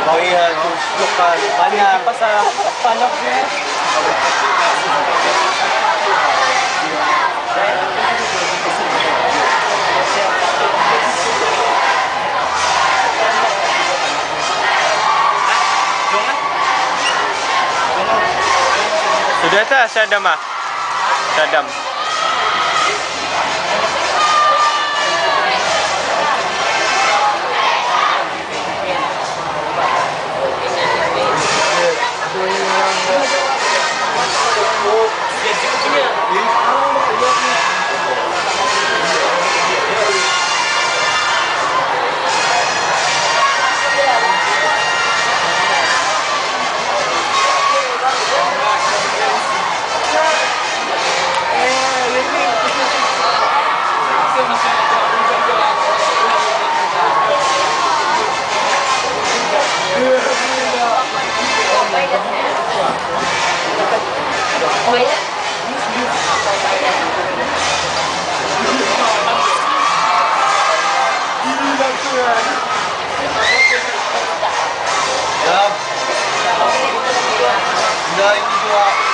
Oh iya, tunjukkan. Banyak pa sa palok niya. Sudah tak Syadam ah? Syadam. Nine, you.